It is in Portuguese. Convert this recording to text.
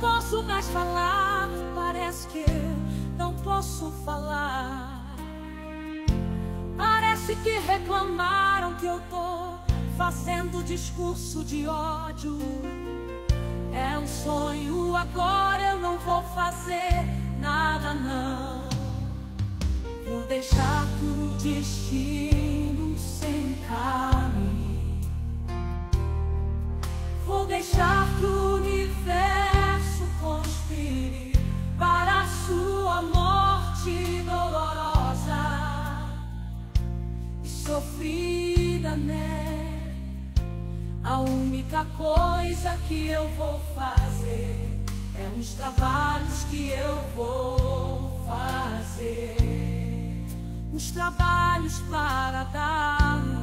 posso mais falar, parece que não posso falar. Parece que reclamaram que eu tô fazendo discurso de ódio. É um sonho, agora eu não vou fazer nada não. Vou deixar tudo destino sem caminho. Vou deixar sofrida, né? A única coisa que eu vou fazer é uns trabalhos que eu vou fazer. Uns trabalhos para dar